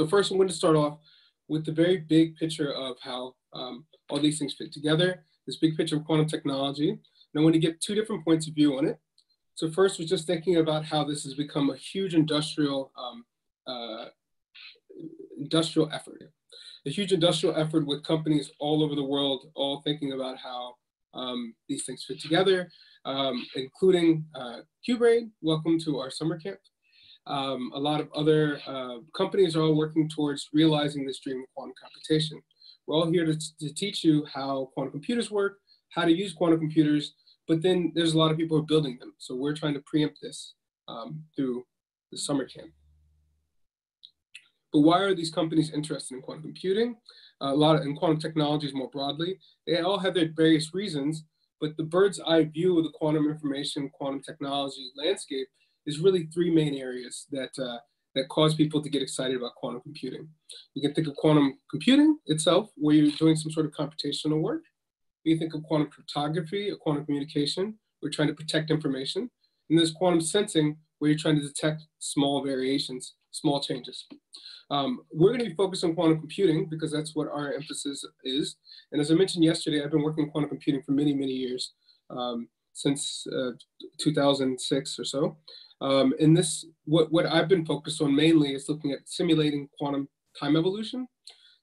So first I'm going to start off with the very big picture of how um, all these things fit together, this big picture of quantum technology. And I want to give two different points of view on it. So first was just thinking about how this has become a huge industrial um, uh, industrial effort. A huge industrial effort with companies all over the world, all thinking about how um, these things fit together, um, including uh, qBraid. Welcome to our summer camp. Um, a lot of other uh, companies are all working towards realizing this dream of quantum computation. We're all here to, to teach you how quantum computers work, how to use quantum computers, but then there's a lot of people who are building them. So we're trying to preempt this um, through the summer camp. But why are these companies interested in quantum computing? a lot of, in quantum technologies more broadly. They all have their various reasons, but the bird's eye view of the quantum information, quantum technology landscape is really three main areas that, uh, that cause people to get excited about quantum computing. You can think of quantum computing itself, where you're doing some sort of computational work. You think of quantum cryptography or quantum communication, we're trying to protect information. And there's quantum sensing, where you're trying to detect small variations, small changes. Um, we're going to be focused on quantum computing because that's what our emphasis is. And as I mentioned yesterday, I've been working in quantum computing for many, many years, um, since uh, 2006 or so. Um, and this, what, what I've been focused on mainly is looking at simulating quantum time evolution.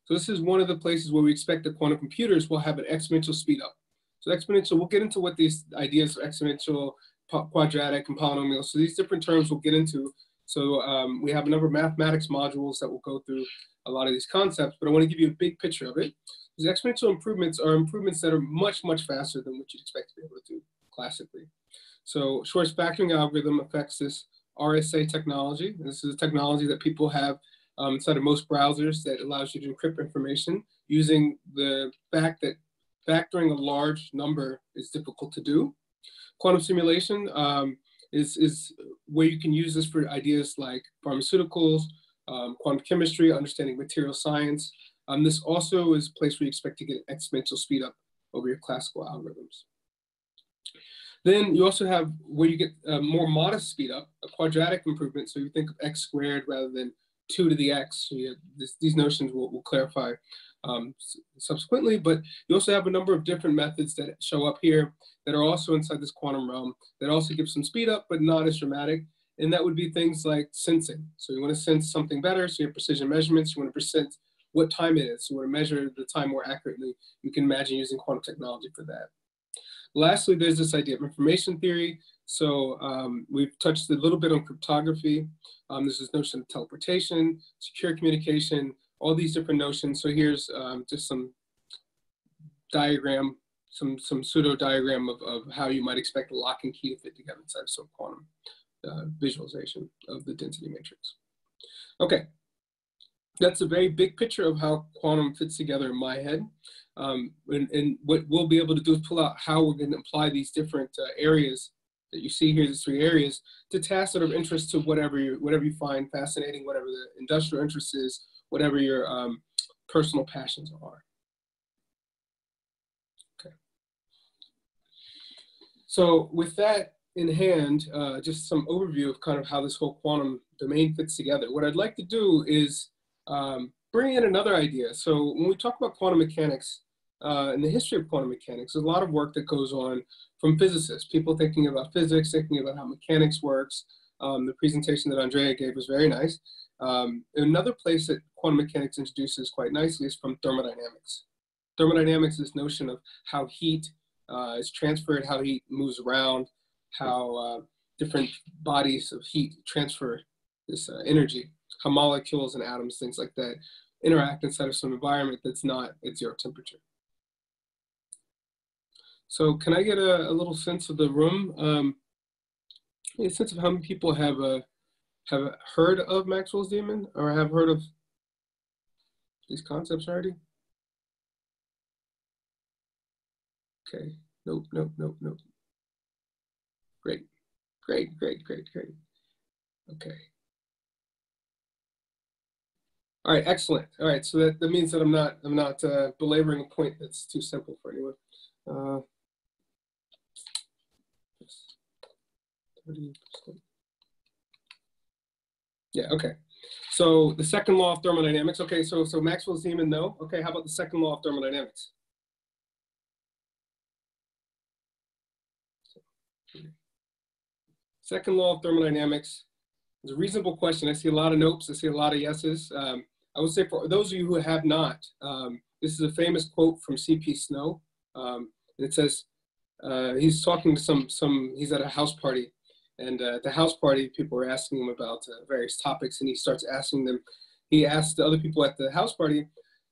So this is one of the places where we expect that quantum computers will have an exponential speed up. So exponential, we'll get into what these ideas of exponential, quadratic, and polynomial. So these different terms we'll get into so um, we have a number of mathematics modules that will go through a lot of these concepts, but I want to give you a big picture of it. These exponential improvements are improvements that are much, much faster than what you'd expect to be able to do classically. So Shor's factoring algorithm affects this RSA technology. This is a technology that people have um, inside of most browsers that allows you to encrypt information using the fact that factoring a large number is difficult to do. Quantum simulation, um, is, is where you can use this for ideas like pharmaceuticals, um, quantum chemistry, understanding material science. Um, this also is a place where you expect to get exponential speed up over your classical algorithms. Then you also have where you get a more modest speed up, a quadratic improvement. So you think of x squared rather than 2 to the x. So this, these notions will, will clarify um, subsequently, but you also have a number of different methods that show up here that are also inside this quantum realm that also give some speed up, but not as dramatic. And that would be things like sensing. So you want to sense something better, so you have precision measurements, you want to sense what time it is, you want to measure the time more accurately. You can imagine using quantum technology for that. Lastly, there's this idea of information theory. So um, we've touched a little bit on cryptography. Um, there's this notion of teleportation, secure communication, all these different notions. So here's um, just some diagram, some, some pseudo diagram of, of how you might expect a lock and key to fit together inside of some quantum uh, visualization of the density matrix. Okay, that's a very big picture of how quantum fits together in my head. Um, and, and, what we'll be able to do is pull out how we're going to apply these different uh, areas that you see here, these three areas, to tasks that are of interest to whatever you, whatever you find fascinating, whatever the industrial interest is, whatever your um, personal passions are. Okay. So with that in hand, uh, just some overview of kind of how this whole quantum domain fits together. What I'd like to do is um, bring in another idea. So when we talk about quantum mechanics, uh, in the history of quantum mechanics, there's a lot of work that goes on from physicists, people thinking about physics, thinking about how mechanics works. Um, the presentation that Andrea gave was very nice. Um, another place that quantum mechanics introduces quite nicely is from thermodynamics. Thermodynamics is notion of how heat uh, is transferred, how heat moves around, how uh, different bodies of heat transfer this uh, energy, how molecules and atoms, things like that, interact inside of some environment that's not at zero temperature. So can I get a, a little sense of the room? Um, a sense of how many people have a have heard of Maxwell's Demon or have heard of these concepts already? Okay, nope, nope, nope, nope. Great, great, great, great, great. Okay. All right, excellent. All right, so that, that means that I'm not I'm not uh, belaboring a point that's too simple for anyone. Uh, 30%. Yeah, okay. So the second law of thermodynamics. Okay, so so Maxwell's demon, no. Okay, how about the second law of thermodynamics? Second law of thermodynamics is a reasonable question. I see a lot of notes. I see a lot of yeses. Um, I would say for those of you who have not, um, this is a famous quote from C.P. Snow. Um, it says, uh, he's talking to some, some, he's at a house party. And uh, at the house party, people were asking him about uh, various topics. And he starts asking them, he asked the other people at the house party,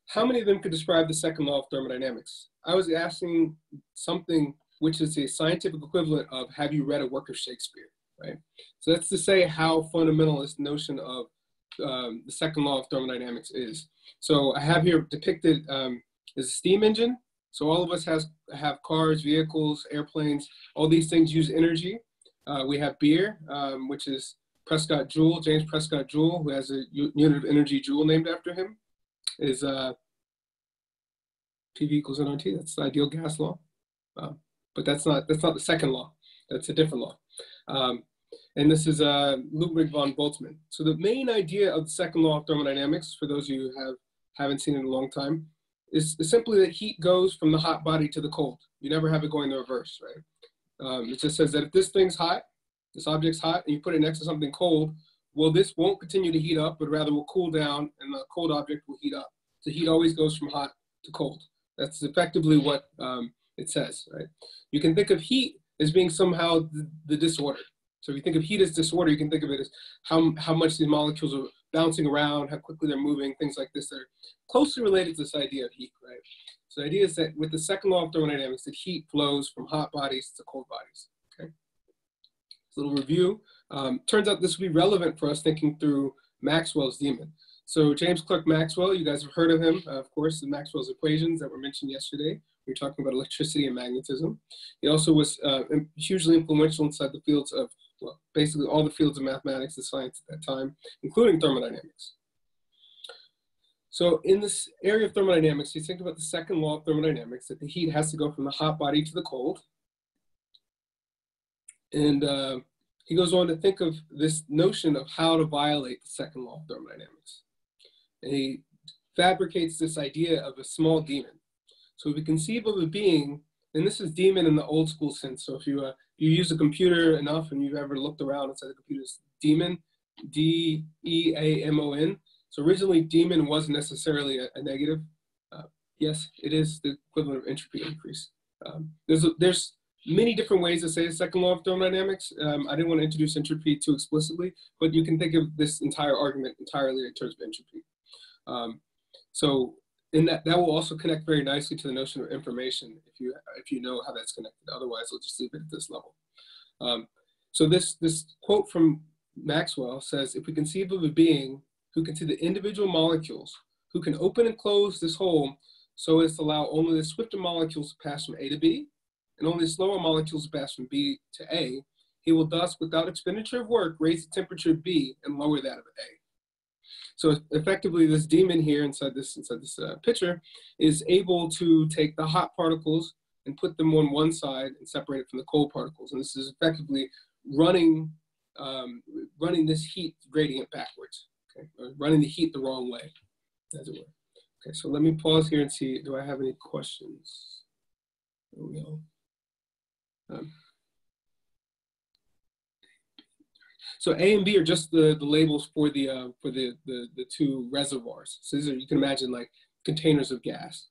how many of them could describe the second law of thermodynamics? I was asking something which is the scientific equivalent of, have you read a work of Shakespeare, right? So that's to say how fundamental this notion of um, the second law of thermodynamics is. So I have here depicted um, is a steam engine. So all of us has have cars, vehicles, airplanes. All these things use energy. Uh, we have beer, um, which is Prescott Joule, James Prescott Joule, who has a unit of energy joule named after him, is uh, PV equals nRT. That's the ideal gas law, uh, but that's not that's not the second law. That's a different law. Um, and this is uh, Ludwig von Boltzmann. So the main idea of the second law of thermodynamics, for those of you who have, haven't seen it in a long time, is simply that heat goes from the hot body to the cold. You never have it going the reverse, right? Um, it just says that if this thing's hot, this object's hot, and you put it next to something cold, well, this won't continue to heat up, but rather will cool down, and the cold object will heat up. So heat always goes from hot to cold. That's effectively what um, it says, right? You can think of heat as being somehow the, the disorder. So if you think of heat as disorder, you can think of it as how, how much these molecules are bouncing around, how quickly they're moving, things like this. that are closely related to this idea of heat, right? So the idea is that with the second law of thermodynamics, that heat flows from hot bodies to cold bodies, okay? A little review. Um, turns out this would be relevant for us thinking through Maxwell's demon. So James Clerk Maxwell, you guys have heard of him, uh, of course, the Maxwell's equations that were mentioned yesterday. We were talking about electricity and magnetism. He also was uh, hugely influential inside the fields of well, basically all the fields of mathematics and science at that time, including thermodynamics. So in this area of thermodynamics, you think about the second law of thermodynamics, that the heat has to go from the hot body to the cold. And uh, he goes on to think of this notion of how to violate the second law of thermodynamics. And he fabricates this idea of a small demon. So we conceive of a being, and this is demon in the old school sense. So if you uh, you use a computer enough and you've ever looked around inside the computer's demon, D E A M O N. So originally, demon wasn't necessarily a, a negative. Uh, yes, it is the equivalent of entropy increase. Um, there's a, there's many different ways to say the second law of thermodynamics. Um, I didn't want to introduce entropy too explicitly, but you can think of this entire argument entirely in terms of entropy. Um, so and that, that will also connect very nicely to the notion of information if you if you know how that's connected. Otherwise, we'll just leave it at this level. Um, so this this quote from Maxwell says, if we conceive of a being who can see the individual molecules, who can open and close this hole so as to allow only the swifter molecules to pass from A to B, and only slower molecules to pass from B to A, he will thus, without expenditure of work, raise the temperature of B and lower that of A. So effectively, this demon here inside this inside this uh, pitcher is able to take the hot particles and put them on one side and separate it from the cold particles. And this is effectively running um, running this heat gradient backwards, okay? Or running the heat the wrong way, as it were. Okay, so let me pause here and see, do I have any questions? There we go. Um, So A and B are just the, the labels for the uh, for the, the the two reservoirs. So these are you can imagine like containers of gas,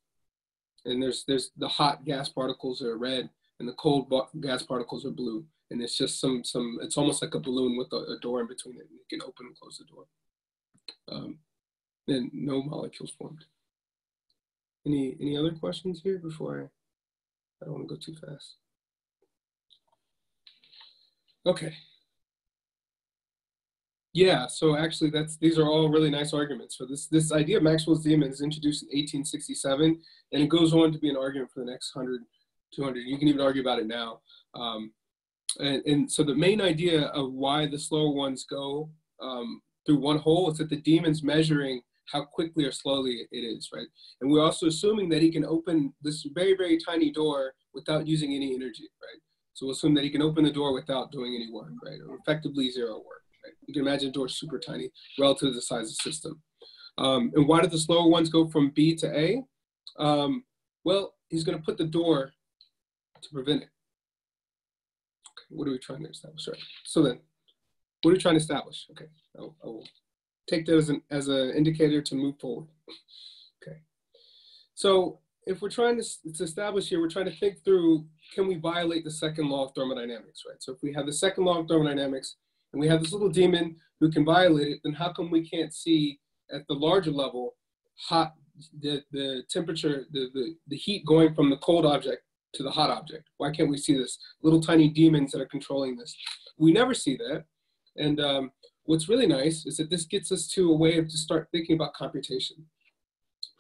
and there's there's the hot gas particles are red, and the cold gas particles are blue, and it's just some some it's almost like a balloon with a, a door in between it. And you can open and close the door. Um, and no molecules formed. Any any other questions here before I I don't want to go too fast. Okay. Yeah, so actually, that's these are all really nice arguments. So this this idea of Maxwell's demon is introduced in 1867, and it goes on to be an argument for the next 100, 200. You can even argue about it now. Um, and, and so the main idea of why the slower ones go um, through one hole is that the demon's measuring how quickly or slowly it is, right? And we're also assuming that he can open this very, very tiny door without using any energy, right? So we'll assume that he can open the door without doing any work, right? Or effectively zero work. Right? You can imagine a door super tiny relative to the size of the system. Um, and why did the slower ones go from B to A? Um, well, he's going to put the door to prevent it. Okay, what are we trying to establish? Right. So then, what are we trying to establish? Okay, I'll, I'll take that as an as an indicator to move forward. Okay, so if we're trying to, to establish here, we're trying to think through, can we violate the second law of thermodynamics, right? So if we have the second law of thermodynamics and we have this little demon who can violate it, then how come we can't see at the larger level hot the, the temperature, the, the, the heat going from the cold object to the hot object? Why can't we see this? Little tiny demons that are controlling this. We never see that. And um, what's really nice is that this gets us to a way of to start thinking about computation.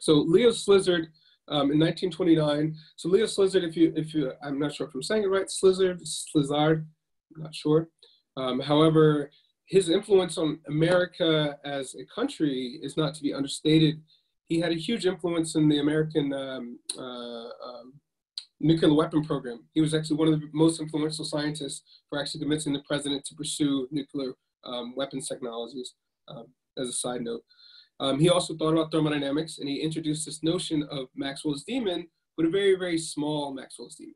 So Leo Szilard um, in 1929. So Leo Szilard, if you, if you, I'm not sure if I'm saying it right, Szilard, Szilard, I'm not sure. Um, however, his influence on America as a country is not to be understated. He had a huge influence in the American um, uh, um, nuclear weapon program. He was actually one of the most influential scientists for actually convincing the president to pursue nuclear um, weapons technologies, um, as a side note. Um, he also thought about thermodynamics and he introduced this notion of Maxwell's demon, but a very, very small Maxwell's demon.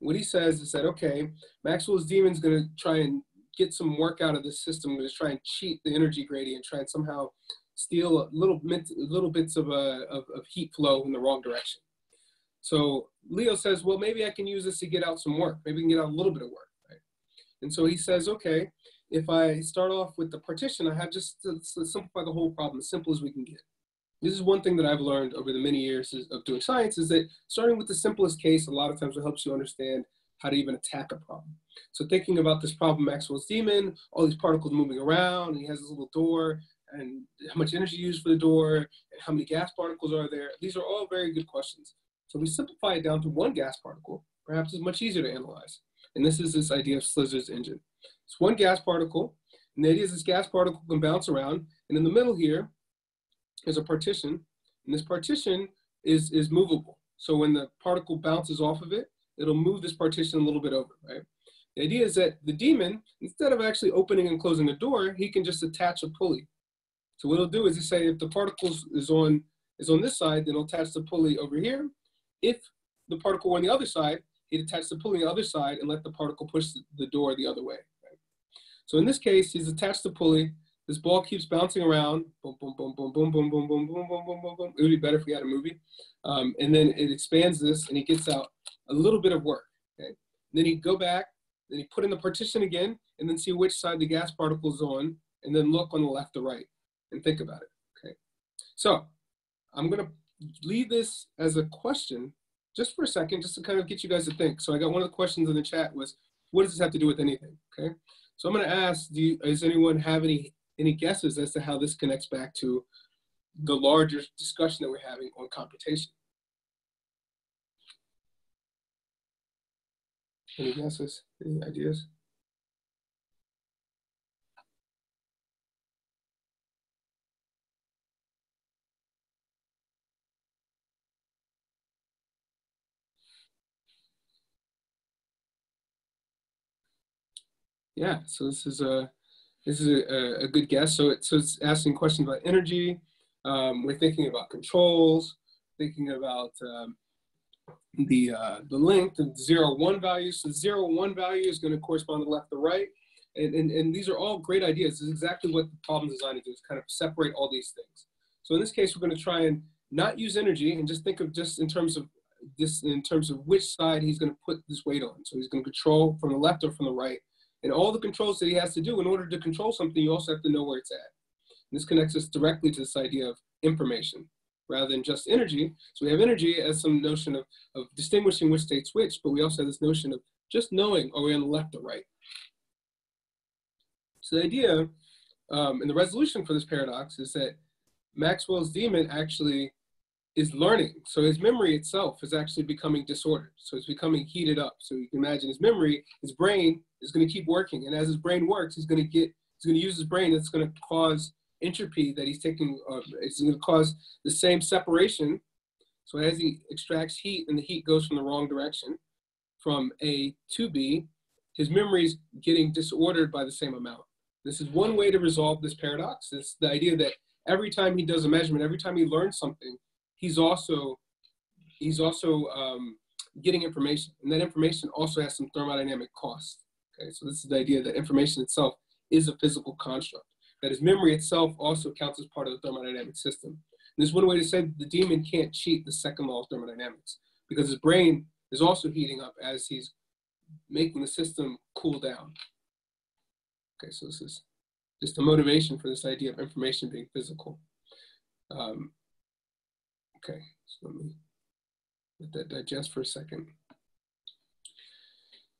What he says is that, okay, Maxwell's demon is going to try and get some work out of this system, going to try and cheat the energy gradient, try and somehow steal little, little bits of, uh, of, of heat flow in the wrong direction. So Leo says, well, maybe I can use this to get out some work. Maybe we can get out a little bit of work. Right? And so he says, okay, if I start off with the partition, I have just to, to simplify the whole problem as simple as we can get. This is one thing that I've learned over the many years of doing science is that starting with the simplest case a lot of times it helps you understand how to even attack a problem. So thinking about this problem, Maxwell's demon, all these particles moving around, and he has this little door, and how much energy used for the door, and how many gas particles are there. These are all very good questions. So we simplify it down to one gas particle, perhaps it's much easier to analyze. And this is this idea of Szilard's engine. It's one gas particle, and the idea is this gas particle can bounce around, and in the middle here is a partition, and this partition is, is movable. So when the particle bounces off of it, it'll move this partition a little bit over, right? The idea is that the demon, instead of actually opening and closing a door, he can just attach a pulley. So what he'll do is he say if the particles is on is on this side, then he'll attach the pulley over here. If the particle were on the other side, he'd attach the pulley on the other side and let the particle push the door the other way. So in this case, he's attached the pulley. This ball keeps bouncing around. Boom, boom, boom, boom, boom, boom, boom, boom, boom, boom, boom, boom, boom. It would be better if we had a movie. Um, and then it expands this, and he gets out a little bit of work. Okay. Then he'd go back, then he put in the partition again, and then see which side the gas particle is on, and then look on the left or right, and think about it. Okay. So I'm gonna leave this as a question just for a second, just to kind of get you guys to think. So I got one of the questions in the chat was, what does this have to do with anything? Okay. So I'm going to ask, do you, does anyone have any, any guesses as to how this connects back to the larger discussion that we're having on computation? Any guesses? Any ideas? Yeah, so this is a this is a, a good guess. So, it, so it's asking questions about energy. Um, we're thinking about controls, thinking about um, the uh, the length and zero one values. So zero one value is going to correspond to left to right. And, and, and these are all great ideas. This is exactly what the problem design is, going to do, is kind of separate all these things. So in this case, we're going to try and not use energy and just think of just in terms of this, in terms of which side he's going to put this weight on. So he's going to control from the left or from the right and all the controls that he has to do in order to control something, you also have to know where it's at. And this connects us directly to this idea of information rather than just energy. So we have energy as some notion of, of distinguishing which state's which, but we also have this notion of just knowing are we on the left or right. So the idea um, and the resolution for this paradox is that Maxwell's demon actually is learning. So his memory itself is actually becoming disordered. So it's becoming heated up. So you can imagine his memory, his brain is going to keep working. And as his brain works, he's going to get, he's going to use his brain. that's going to cause entropy that he's taking, uh, it's going to cause the same separation. So as he extracts heat and the heat goes from the wrong direction from A to B, his memory is getting disordered by the same amount. This is one way to resolve this paradox. It's the idea that every time he does a measurement, every time he learns something, he's also he's also um, getting information, and that information also has some thermodynamic cost. Okay, so this is the idea that information itself is a physical construct. That is, memory itself also counts as part of the thermodynamic system. And there's one way to say the demon can't cheat the second law of thermodynamics because his brain is also heating up as he's making the system cool down. Okay, so this is just a motivation for this idea of information being physical. Um, okay, so let me let that digest for a second.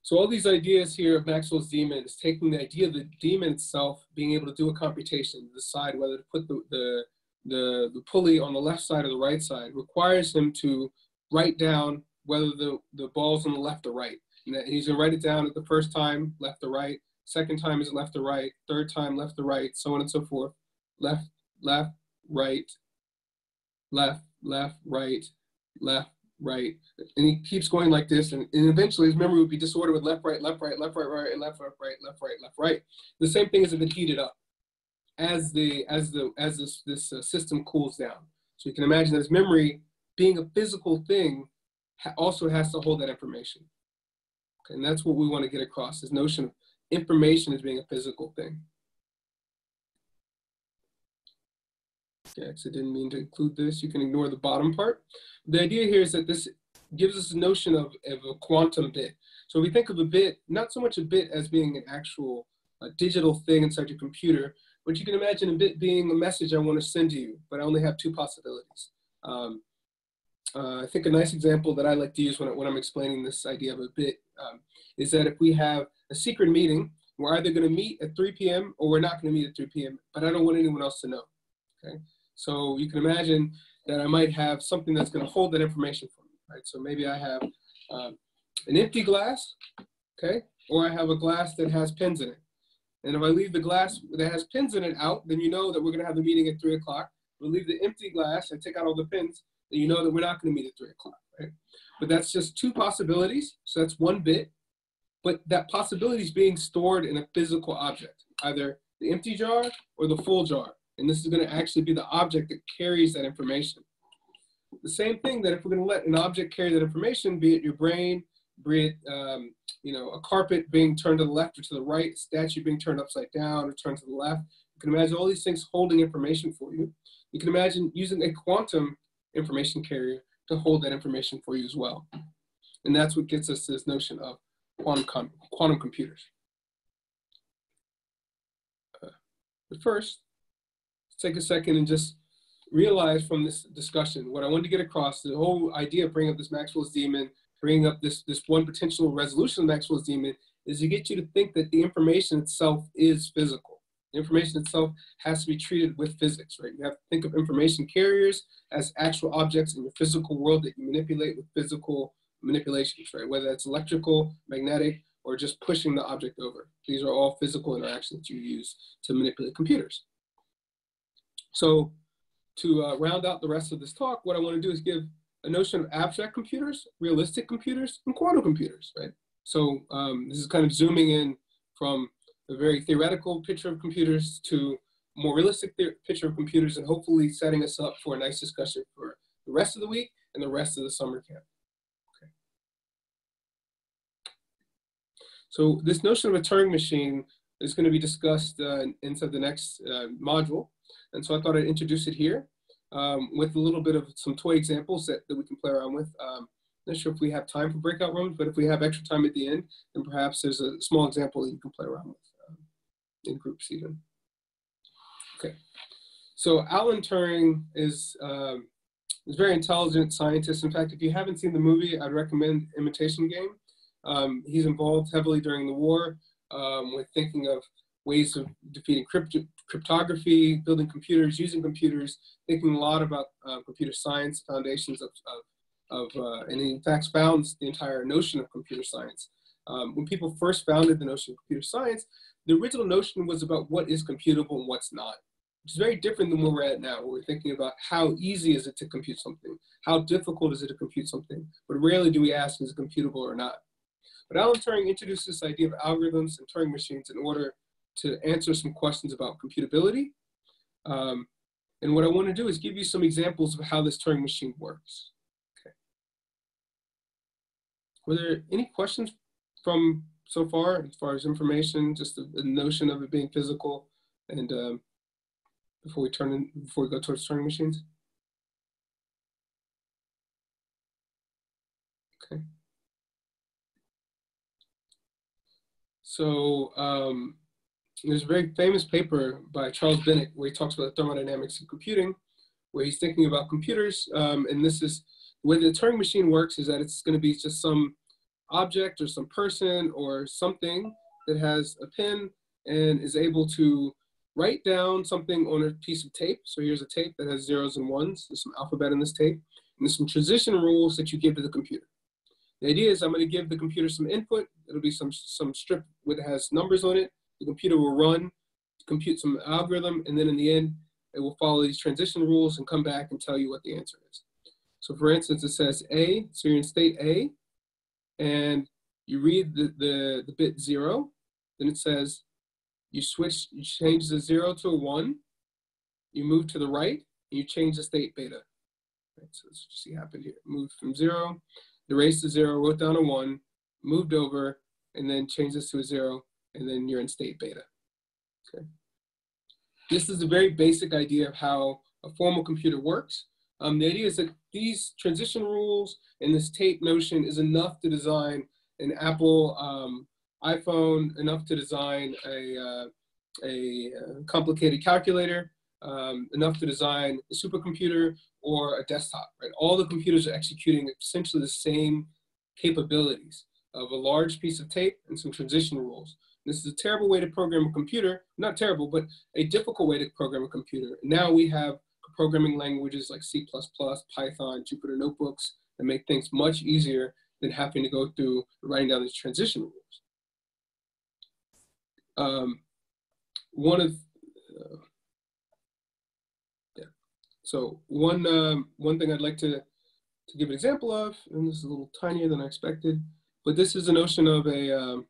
So all these ideas here of Maxwell's demon is taking the idea of the demon itself, being able to do a computation, to decide whether to put the, the, the, the pulley on the left side or the right side, requires him to write down whether the, the ball's on the left or right. And he's gonna write it down at the first time, left or right, second time is left or right, third time left or right, so on and so forth. Left, left, right, left, left, right, left, right. And he keeps going like this, and, and eventually his memory would be disordered with left, right, left, right, left, right, right, and left, left, right, left, right, left, right. The same thing as if it heated up as the as the as this this uh, system cools down. So you can imagine that his memory, being a physical thing, ha also has to hold that information. Okay, and that's what we want to get across: this notion of information as being a physical thing. I didn't mean to include this. You can ignore the bottom part. The idea here is that this gives us a notion of, of a quantum bit. So we think of a bit, not so much a bit as being an actual uh, digital thing inside your computer, but you can imagine a bit being a message I want to send to you, but I only have two possibilities. Um, uh, I think a nice example that I like to use when, when I'm explaining this idea of a bit um, is that if we have a secret meeting, we're either going to meet at 3 p.m. or we're not going to meet at 3 p.m., but I don't want anyone else to know. Okay, so you can imagine that I might have something that's going to hold that information for me, right? So maybe I have um, an empty glass, okay, or I have a glass that has pins in it. And if I leave the glass that has pins in it out, then you know that we're going to have the meeting at 3 o'clock. I leave the empty glass and take out all the pins, then you know that we're not going to meet at 3 o'clock, right? But that's just two possibilities. So that's one bit. But that possibility is being stored in a physical object, either the empty jar or the full jar. And this is going to actually be the object that carries that information. The same thing that if we're going to let an object carry that information, be it your brain, be it um, you know a carpet being turned to the left or to the right, a statue being turned upside down or turned to the left. You can imagine all these things holding information for you. You can imagine using a quantum information carrier to hold that information for you as well. And that's what gets us this notion of quantum, quantum computers. Uh, but first, take a second and just realize from this discussion what I wanted to get across the whole idea of bringing up this Maxwell's demon, bringing up this, this one potential resolution of Maxwell's demon is to get you to think that the information itself is physical. The information itself has to be treated with physics, right? You have to think of information carriers as actual objects in your physical world that you manipulate with physical manipulations, right? Whether it's electrical, magnetic, or just pushing the object over. These are all physical interactions you use to manipulate computers. So to uh, round out the rest of this talk, what I want to do is give a notion of abstract computers, realistic computers, and quantum computers, right? So um, this is kind of zooming in from a very theoretical picture of computers to more realistic picture of computers and hopefully setting us up for a nice discussion for the rest of the week and the rest of the summer camp. Okay. So this notion of a Turing machine is going to be discussed uh, inside the next uh, module. And so I thought I'd introduce it here um, with a little bit of some toy examples that, that we can play around with. Um, not sure if we have time for breakout rooms, but if we have extra time at the end, then perhaps there's a small example that you can play around with um, in groups even. Okay, so Alan Turing is, um, is a very intelligent scientist. In fact, if you haven't seen the movie, I'd recommend Imitation Game. Um, he's involved heavily during the war um, with thinking of ways of defeating crypt cryptography, building computers, using computers, thinking a lot about uh, computer science, foundations of, of, of uh, and in fact founds the entire notion of computer science. Um, when people first founded the notion of computer science, the original notion was about what is computable and what's not, is very different than where we're at now, where we're thinking about how easy is it to compute something, how difficult is it to compute something, but rarely do we ask is it computable or not. But Alan Turing introduced this idea of algorithms and Turing machines in order to answer some questions about computability. Um, and what I want to do is give you some examples of how this Turing machine works. Okay. Were there any questions from so far as far as information, just the, the notion of it being physical and um, before we turn in, before we go towards Turing machines? Okay. So um, there's a very famous paper by Charles Bennett where he talks about thermodynamics of computing, where he's thinking about computers. Um, and this is the way the Turing machine works is that it's going to be just some object or some person or something that has a pen and is able to write down something on a piece of tape. So here's a tape that has zeros and ones. There's some alphabet in this tape. And there's some transition rules that you give to the computer. The idea is I'm going to give the computer some input. It'll be some, some strip that has numbers on it. The computer will run, compute some algorithm, and then in the end, it will follow these transition rules and come back and tell you what the answer is. So for instance, it says A, so you're in state A, and you read the, the, the bit zero, then it says you switch, you change the zero to a one, you move to the right, and you change the state beta. Right, so let's see happened here. Move from zero, the zero, wrote down a one, moved over, and then change this to a zero, and then you're in state beta. Okay. This is a very basic idea of how a formal computer works. Um, the idea is that these transition rules and this tape notion is enough to design an Apple um, iPhone, enough to design a, uh, a uh, complicated calculator, um, enough to design a supercomputer or a desktop, right? All the computers are executing essentially the same capabilities of a large piece of tape and some transition rules. This is a terrible way to program a computer, not terrible, but a difficult way to program a computer. Now we have programming languages like C++, Python, Jupyter Notebooks that make things much easier than having to go through writing down these transition rules. Um, one of, uh, yeah, so one, um, one thing I'd like to, to give an example of, and this is a little tinier than I expected, but this is a notion of a, um,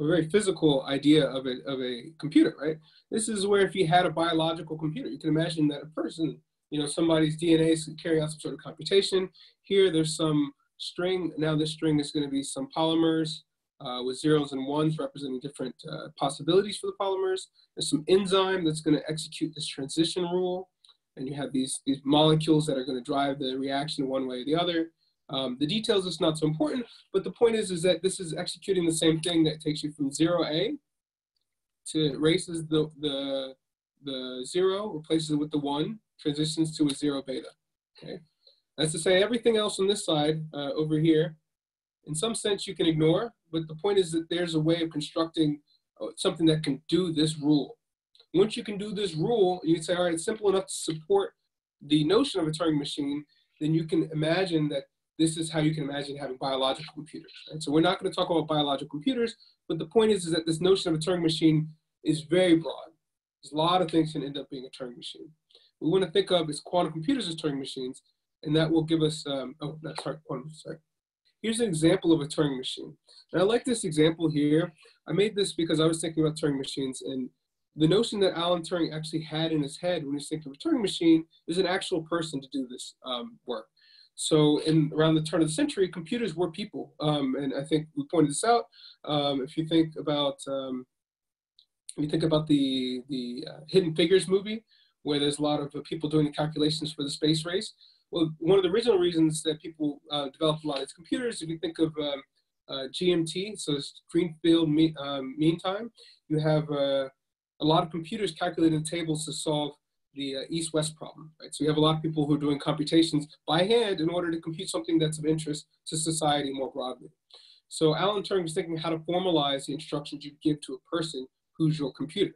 a very physical idea of a, of a computer, right? This is where if you had a biological computer, you can imagine that a person, you know, somebody's DNA is carry out some sort of computation. Here, there's some string. Now this string is going to be some polymers uh, with zeros and ones representing different uh, possibilities for the polymers. There's some enzyme that's going to execute this transition rule. And you have these, these molecules that are going to drive the reaction one way or the other. Um, the details is not so important, but the point is, is that this is executing the same thing that takes you from zero A to erases the, the, the zero, replaces it with the one, transitions to a zero beta, okay? That's to say everything else on this side uh, over here, in some sense you can ignore, but the point is that there's a way of constructing uh, something that can do this rule. Once you can do this rule, you can say, all right, it's simple enough to support the notion of a Turing machine, then you can imagine that this is how you can imagine having biological computers. Right? So we're not going to talk about biological computers, but the point is, is that this notion of a Turing machine is very broad. There's a lot of things can end up being a Turing machine. We want to think of as quantum computers as Turing machines, and that will give us, um, oh, not sorry, quantum, sorry. Here's an example of a Turing machine. And I like this example here. I made this because I was thinking about Turing machines, and the notion that Alan Turing actually had in his head when he's thinking of a Turing machine is an actual person to do this um, work. So in around the turn of the century, computers were people. Um, and I think we pointed this out. Um, if you think about, um, you think about the, the uh, Hidden Figures movie, where there's a lot of uh, people doing the calculations for the space race. Well, one of the original reasons that people uh, developed a lot of computers, if you think of um, uh, GMT, so Greenfield me, um, Mean Time, you have uh, a lot of computers calculating tables to solve the uh, east-west problem, right? So you have a lot of people who are doing computations by hand in order to compute something that's of interest to society more broadly. So Alan Turing was thinking how to formalize the instructions you give to a person who's your computer.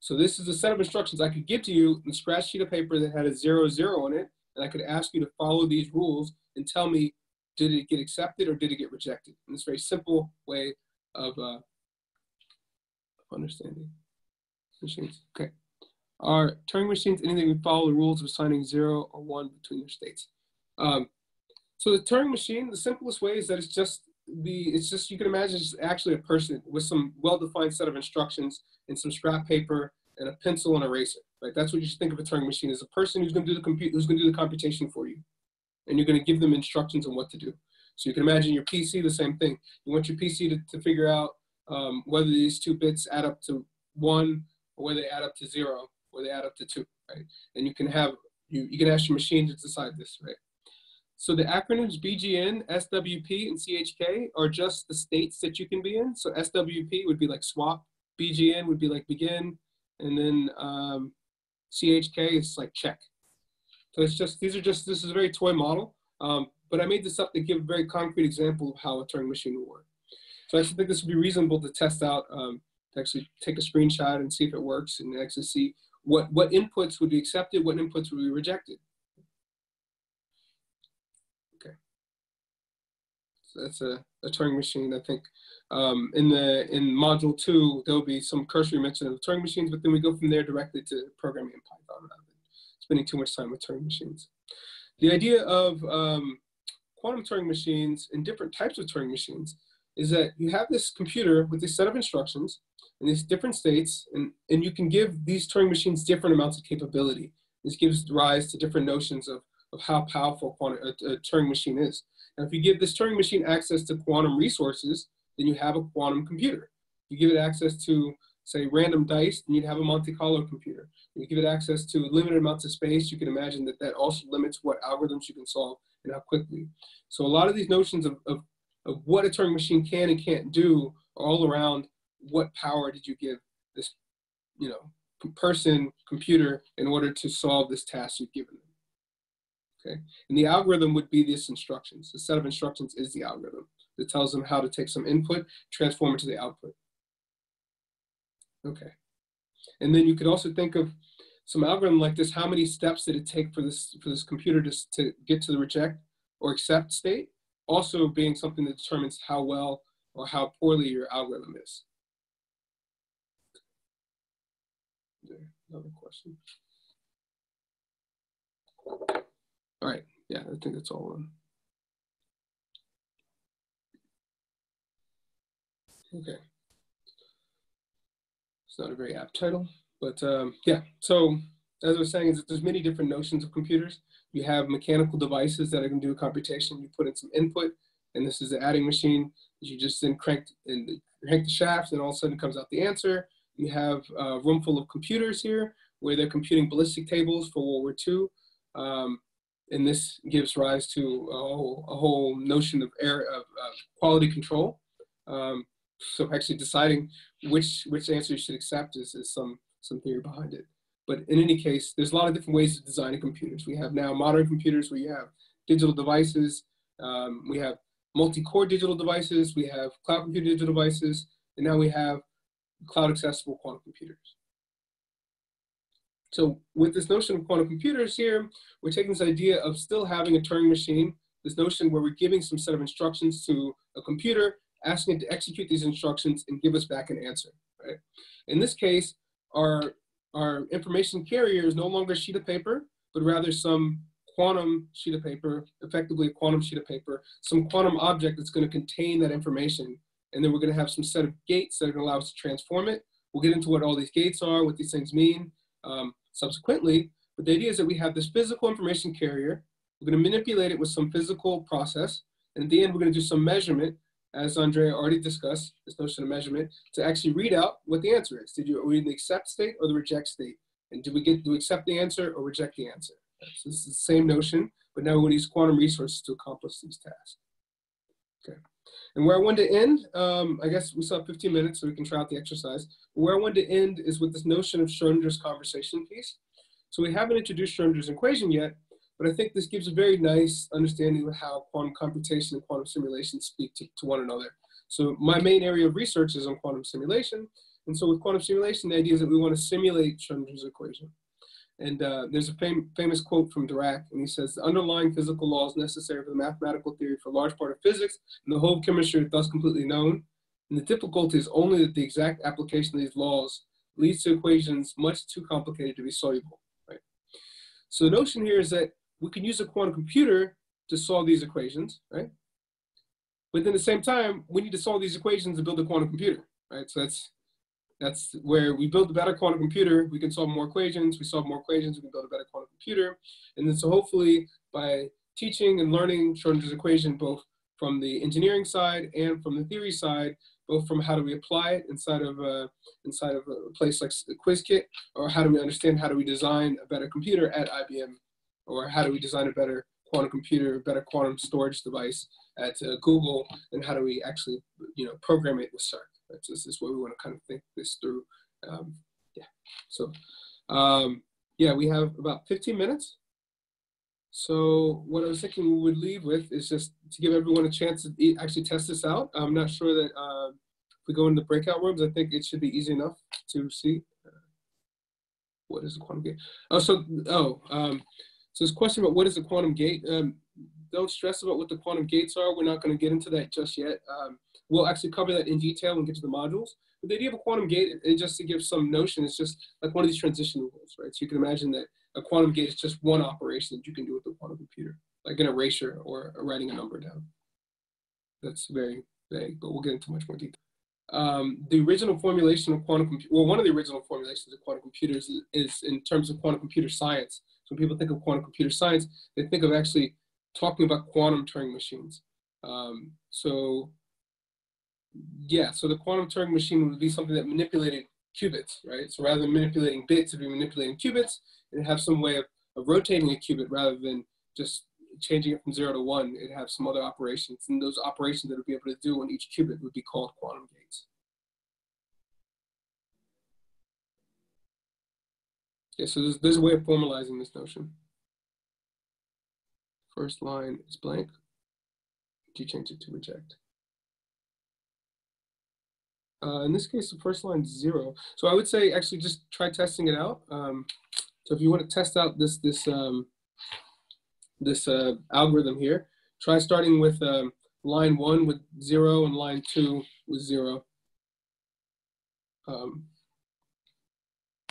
So this is a set of instructions I could give to you in a scratch sheet of paper that had a zero zero on it, and I could ask you to follow these rules and tell me, did it get accepted or did it get rejected? In this very simple way of, uh, of understanding machines. Okay. Are Turing machines anything we follow the rules of assigning zero or one between their states? Um, so the Turing machine, the simplest way is that it's just the it's just you can imagine it's actually a person with some well-defined set of instructions and some scrap paper and a pencil and eraser. Right? That's what you should think of a Turing machine as a person who's going to do the compute who's going to do the computation for you, and you're going to give them instructions on what to do. So you can imagine your PC the same thing. You want your PC to, to figure out um, whether these two bits add up to one or whether they add up to zero or they add up to two, right? And you can have you, you can ask your machine to decide this, right? So the acronyms BGN, SWP, and CHK are just the states that you can be in. So SWP would be like swap, BGN would be like begin, and then um, CHK is like check. So it's just, these are just, this is a very toy model, um, but I made this up to give a very concrete example of how a Turing machine would work. So I think this would be reasonable to test out, um, to actually take a screenshot and see if it works and actually see what, what inputs would be accepted, what inputs would be rejected. That's a, a Turing machine. I think um, in the in module two there'll be some cursory mention of Turing machines, but then we go from there directly to programming in Python rather than spending too much time with Turing machines. The idea of um, quantum Turing machines and different types of Turing machines is that you have this computer with this set of instructions in these different states, and, and you can give these Turing machines different amounts of capability. This gives rise to different notions of, of how powerful quantum, a, a Turing machine is. Now, if you give this Turing machine access to quantum resources, then you have a quantum computer. If you give it access to, say, random dice, then you'd have a Monte Carlo computer. If you give it access to limited amounts of space, you can imagine that that also limits what algorithms you can solve and how quickly. So a lot of these notions of, of, of what a Turing machine can and can't do are all around what power did you give this, you know, person, computer, in order to solve this task you've given them. Okay, and the algorithm would be this instructions. The set of instructions is the algorithm that tells them how to take some input, transform it to the output. Okay, and then you could also think of some algorithm like this. How many steps did it take for this for this computer to, to get to the reject or accept state? Also being something that determines how well or how poorly your algorithm is. Another question. All right, yeah, I think that's all. Okay. It's not a very apt title, but um, yeah. So as I was saying, is there's many different notions of computers. You have mechanical devices that are going to do a computation. You put in some input, and this is the adding machine. You just then crank and crank the shaft, and all of a sudden comes out the answer. You have a room full of computers here where they're computing ballistic tables for World War II. Um, and this gives rise to a whole, a whole notion of of, of quality control. Um, so actually deciding which which answer you should accept is, is some some theory behind it. But in any case, there's a lot of different ways of designing computers. We have now modern computers where you have digital devices, um, we have multi-core digital devices, we have cloud computer digital devices, and now we have cloud accessible quantum computers. So with this notion of quantum computers here, we're taking this idea of still having a Turing machine, this notion where we're giving some set of instructions to a computer, asking it to execute these instructions and give us back an answer, right? In this case, our, our information carrier is no longer a sheet of paper, but rather some quantum sheet of paper, effectively a quantum sheet of paper, some quantum object that's going to contain that information. And then we're going to have some set of gates that are to allow us to transform it. We'll get into what all these gates are, what these things mean. Um, subsequently. But the idea is that we have this physical information carrier. We're going to manipulate it with some physical process. And at the end, we're going to do some measurement, as Andrea already discussed, this notion of measurement, to actually read out what the answer is. Did you, in the accept state or the reject state? And do we get, we accept the answer or reject the answer? So this is the same notion, but now we're going to use quantum resources to accomplish these tasks. Okay. And where I wanted to end, um, I guess we still have 15 minutes so we can try out the exercise. Where I wanted to end is with this notion of Schrodinger's conversation piece. So we haven't introduced Schrodinger's equation yet, but I think this gives a very nice understanding of how quantum computation and quantum simulation speak to, to one another. So my main area of research is on quantum simulation. And so with quantum simulation, the idea is that we want to simulate Schrodinger's equation. And uh, there's a fam famous quote from Dirac, and he says, the underlying physical laws necessary for the mathematical theory for a large part of physics and the whole of chemistry are thus completely known. And the difficulty is only that the exact application of these laws leads to equations much too complicated to be soluble. Right? So the notion here is that we can use a quantum computer to solve these equations, right? But at the same time, we need to solve these equations to build a quantum computer, right? So that's that's where we build a better quantum computer. We can solve more equations. We solve more equations. We can build a better quantum computer. And then so hopefully by teaching and learning Schrodinger's equation, both from the engineering side and from the theory side, both from how do we apply it inside of a, inside of a place like Qiskit, or how do we understand how do we design a better computer at IBM, or how do we design a better quantum computer, better quantum storage device at uh, Google, and how do we actually, you know, program it with Cirq. Right? So this is where we want to kind of think this through. Um, yeah. So, um, yeah, we have about 15 minutes. So what I was thinking we would leave with is just to give everyone a chance to actually test this out. I'm not sure that uh, if we go into the breakout rooms, I think it should be easy enough to see. what is a quantum gate? Oh, so, oh, um, so this question about what is a quantum gate, um, don't stress about what the quantum gates are. We're not going to get into that just yet. Um, we'll actually cover that in detail when we get to the modules. But the idea of a quantum gate, and just to give some notion, is just like one of these transition rules, right? So you can imagine that a quantum gate is just one operation that you can do with a quantum computer, like an erasure or writing a number down. That's very vague, but we'll get into much more detail. Um, the original formulation of quantum computer, well, one of the original formulations of quantum computers is, is in terms of quantum computer science. So when people think of quantum computer science, they think of actually talking about quantum Turing machines. Um, so yeah, so the quantum Turing machine would be something that manipulated qubits, right? So rather than manipulating bits, it'd be manipulating qubits and have some way of, of rotating a qubit rather than just changing it from zero to one. It'd have some other operations, and those operations that it would be able to do on each qubit would be called quantum gates. Yeah, so there's, there's a way of formalizing this notion. First line is blank. You change it to reject? Uh, in this case, the first line is zero. So I would say actually just try testing it out. Um, so if you want to test out this this um, this uh, algorithm here, try starting with um, line one with zero and line two with zero. Um,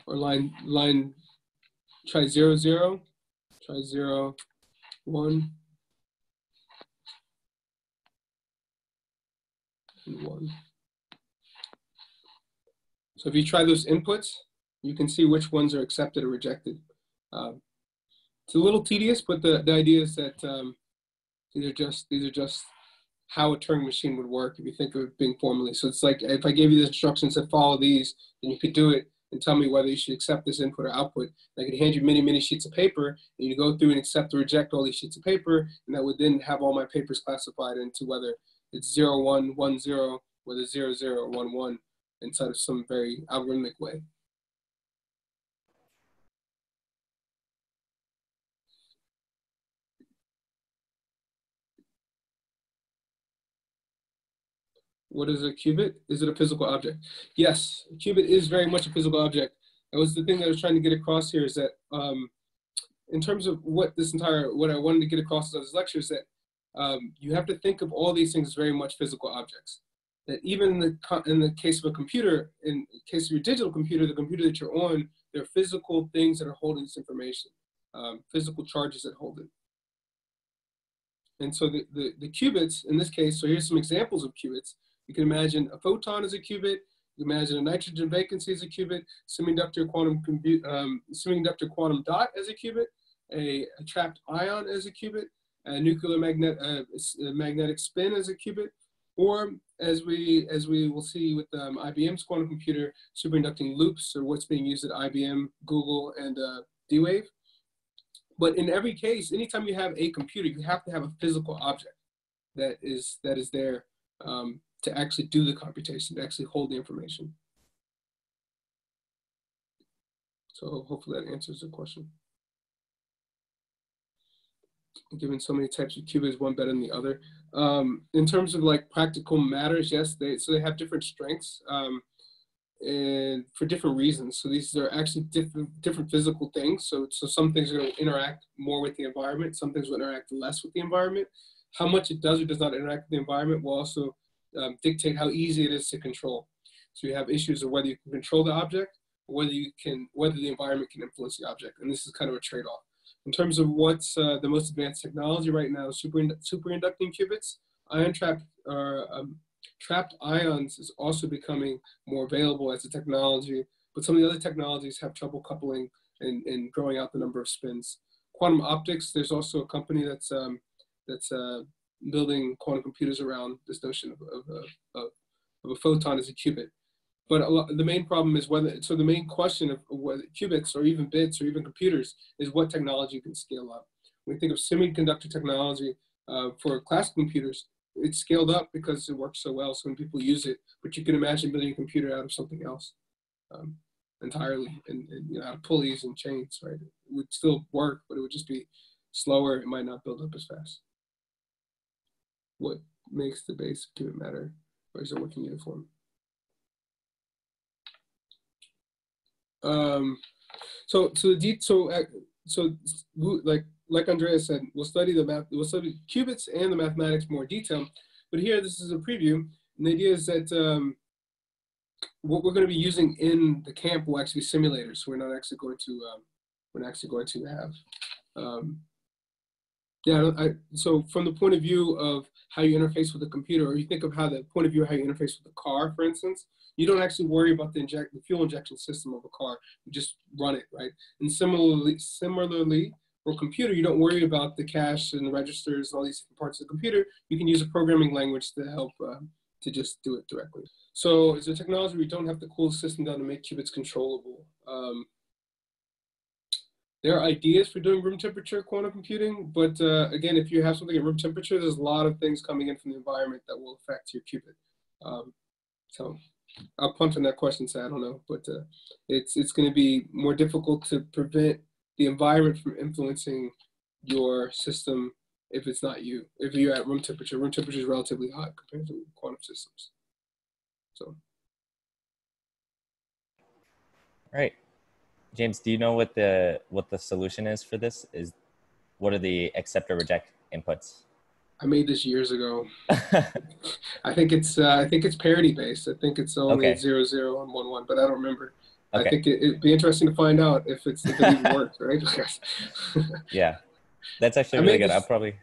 or line line try zero zero, try zero one one. So if you try those inputs, you can see which ones are accepted or rejected. Um, it's a little tedious, but the, the idea is that um, these are just these are just how a Turing machine would work if you think of it being formally. So it's like if I gave you the instructions to follow these, then you could do it and tell me whether you should accept this input or output. And I could hand you many, many sheets of paper, and you go through and accept or reject all these sheets of paper, and that would then have all my papers classified into whether it's 0, 1, 1, 0, whether 0, 0, 1, 1 inside of some very algorithmic way. What is a qubit? Is it a physical object? Yes, a qubit is very much a physical object. That was the thing that I was trying to get across here is that um, in terms of what this entire, what I wanted to get across in this lecture is that um, you have to think of all these things as very much physical objects that even in the, in the case of a computer, in case of your digital computer, the computer that you're on, there are physical things that are holding this information, um, physical charges that hold it. And so the, the, the, qubits, in this case, so here's some examples of qubits. You can imagine a photon as a qubit, you can imagine a nitrogen vacancy as a qubit, semiconductor quantum, um, semiconductor quantum dot as a qubit, a, a, trapped ion as a qubit, a nuclear magnet, uh, a magnetic spin as a qubit, or as we as we will see with um, IBM's quantum computer, superconducting loops, or what's being used at IBM, Google, and uh, D-Wave. But in every case, anytime you have a computer, you have to have a physical object that is that is there um, to actually do the computation, to actually hold the information. So hopefully that answers the question given so many types of qubits, one better than the other. Um, in terms of like practical matters, yes, they so they have different strengths um, and for different reasons. So these are actually different different physical things. So so some things are going to interact more with the environment, some things will interact less with the environment. How much it does or does not interact with the environment will also um, dictate how easy it is to control. So you have issues of whether you can control the object, whether you can whether the environment can influence the object, and this is kind of a trade-off. In terms of what's uh, the most advanced technology right now, super superconducting qubits ion trap or um, trapped ions is also becoming more available as a technology, but some of the other technologies have trouble coupling and, and growing out the number of spins. Quantum optics, there's also a company that's um, that's uh, building quantum computers around this notion of, of, of, of a photon as a qubit. But lot, the main problem is whether, so the main question of whether qubits or even bits or even computers is what technology can scale up. We think of semiconductor technology uh, for classical computers, it's scaled up because it works so well, so when people use it, but you can imagine building a computer out of something else um, entirely, and, and, you know, out of pulleys and chains, right? It would still work, but it would just be slower. It might not build up as fast. What makes the base qubit matter, or is it working uniform? Um, so so the so uh, so like like Andrea said, we'll study the math, we'll study qubits and the mathematics more detail. But here, this is a preview. And the idea is that um, what we're going to be using in the camp will actually be simulators. We're not actually going to um, we're not actually going to have um, yeah. I, so from the point of view of how you interface with the computer, or you think of how the point of view of how you interface with the car, for instance, you don't actually worry about the inject the fuel injection system of a car. You just run it, right? And similarly, similarly for computer, you don't worry about the cache and the registers and all these parts of the computer. You can use a programming language to help uh, to just do it directly. So it's a technology we don't have to cool the system down to make qubits controllable. Um, there are ideas for doing room temperature quantum computing, but uh, again, if you have something at room temperature, there's a lot of things coming in from the environment that will affect your qubit. Um, so I'll punt on that question, so I don't know, but uh, it's it's going to be more difficult to prevent the environment from influencing your system if it's not you. If you're at room temperature, room temperature is relatively hot compared to quantum systems. So. All right, James. Do you know what the what the solution is for this? Is what are the accept or reject inputs? I made this years ago. I think it's uh, I think it's parity based. I think it's only okay. zero zero and one one, but I don't remember. Okay. I think it, would be interesting to find out if it's if it even works, right? yeah, that's actually really good. I'll probably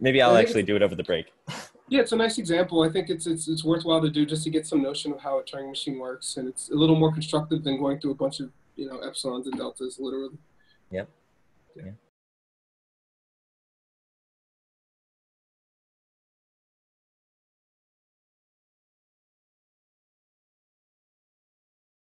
maybe I'll actually do it over the break. Yeah, it's a nice example. I think it's it's it's worthwhile to do just to get some notion of how a Turing machine works, and it's a little more constructive than going through a bunch of you know epsilons and deltas, literally. Yep. Yeah. yeah.